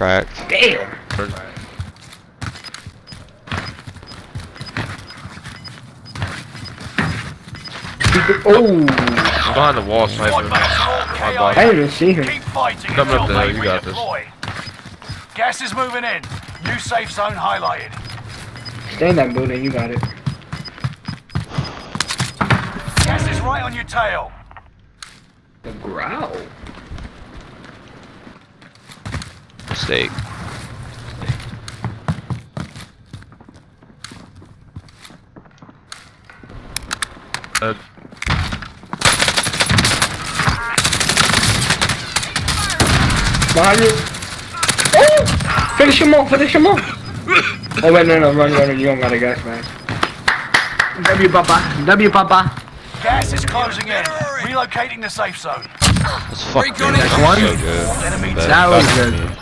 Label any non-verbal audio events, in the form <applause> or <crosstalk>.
Cracked. Damn. Oh, I'm behind the wall Squad sniping. mates are I didn't even see him. Keep fighting Coming up until there, you got this. Gas is moving in. New safe zone highlighted. Stay in that building, you got it. Gas is right on your tail. The growl. Mistake. Uh, Behind you. Oh! Finish him off, finish him off. <coughs> oh wait, no, no, run, run, you don't got a gas mask. W Papa. W Papa. Gas is closing in. Relocating the safe zone. That's fucking Next one. That- That was that's good. me.